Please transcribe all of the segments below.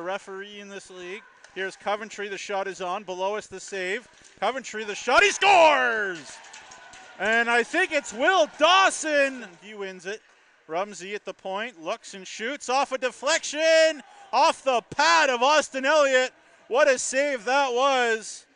referee in this league. Here's Coventry. The shot is on. Below us, the save. Coventry, the shot. He scores! And I think it's Will Dawson. He wins it. Rumsey at the point. Looks and shoots off a deflection. Off the pad of Austin Elliott. What a save that was.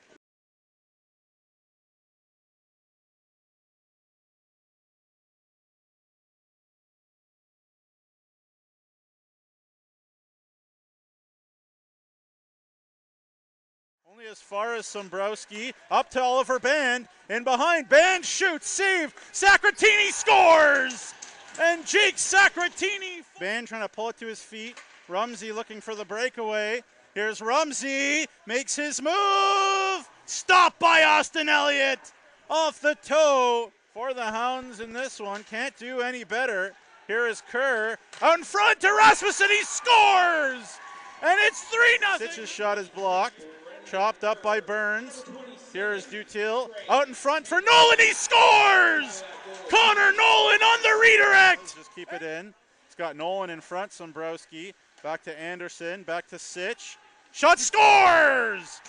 Only as far as Sombrowski, up to Oliver Band, and behind Band shoots, save, Sacratini scores! And Jake Sacratini, Band trying to pull it to his feet, Rumsey looking for the breakaway. Here's Rumsey, makes his move, stopped by Austin Elliott, off the toe for the Hounds in this one, can't do any better. Here is Kerr, out in front to Rasmussen, he scores! And it's 3 0. Sitch's shot is blocked. Chopped up by Burns. Here is Dutil out in front for Nolan. He scores! Connor Nolan on the redirect. Just keep it in. It's got Nolan in front. Sombrowski back to Anderson. Back to Sitch. Shot scores!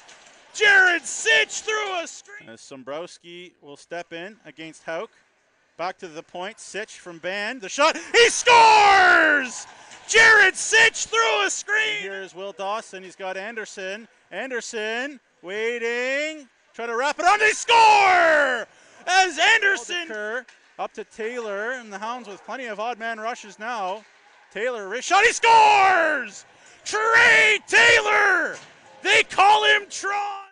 Jared Sitch through a screen. As Sombrowski will step in against Hauk. Back to the point. Sitch from Band. The shot. He scores! Sitch through a screen. Here's Will Dawson. He's got Anderson. Anderson waiting. Trying to wrap it on. They score! As Anderson up to Taylor and the Hounds with plenty of odd man rushes now. Taylor wrist shot. He scores! Trey Taylor! They call him Tron!